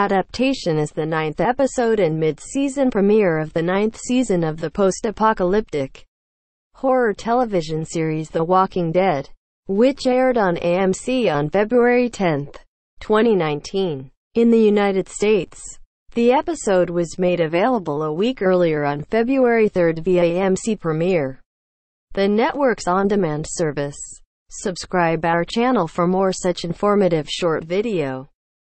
adaptation is the ninth episode and mid-season premiere of the ninth season of the post-apocalyptic horror television series The Walking Dead, which aired on AMC on February 10, 2019. In the United States, the episode was made available a week earlier on February 3 via AMC Premiere, the network's on-demand service. Subscribe our channel for more such informative short video.